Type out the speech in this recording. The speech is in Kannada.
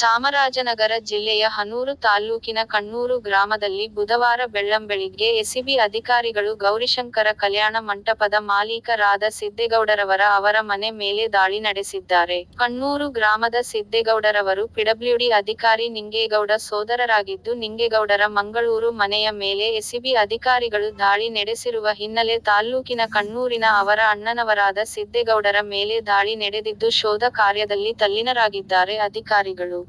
ಚಾಮರಾಜನಗರ ಜಿಲ್ಲೆಯ ಹನೂರು ತಾಲ್ಲೂಕಿನ ಕಣ್ಣೂರು ಗ್ರಾಮದಲ್ಲಿ ಬುಧವಾರ ಬೆಳ್ಳಂಬೆಳಿಗ್ಗೆ ಎಸಿಬಿ ಅಧಿಕಾರಿಗಳು ಗೌರಿಶಂಕರ ಕಲ್ಯಾಣ ಮಂಟಪದ ಮಾಲೀಕರಾದ ಸಿದ್ದೇಗೌಡರವರ ಅವರ ಮನೆ ಮೇಲೆ ದಾಳಿ ನಡೆಸಿದ್ದಾರೆ. ಕಣ್ಣೂರು ಗ್ರಾಮದ ಸಿದ್ದೇಗೌಡರವರು ಪಿಡಬ್ಲ್ಯೂಡಿ ಅಧಿಕಾರಿ ನಿಂಗೇಗೌಡ ಸೋದರರಾಗಿದ್ದು, ನಿಂಗೇಗೌಡರ ಮಂಗಳೂರು ಮನೆಯ ಮೇಲೆ ಎಸಿಬಿ ಅಧಿಕಾರಿಗಳು ದಾಳಿ ನಡೆಸಿರುವ ಹಿನ್ನೆಲೆ ತಾಲ್ಲೂಕಿನ ಕಣ್ಣೂರಿನ ಅವರ ಅಣ್ಣನವರಾದ ಸಿದ್ದೇಗೌಡರ ಮೇಲೆ ದಾಳಿ ನಡೆದಿದ್ದು, ಶೋಧ ಕಾರ್ಯದಲ್ಲಿ ತಲ್ಲಿನರಾಗಿದ್ದಾರೆ ಅಧಿಕಾರಿಗಳು.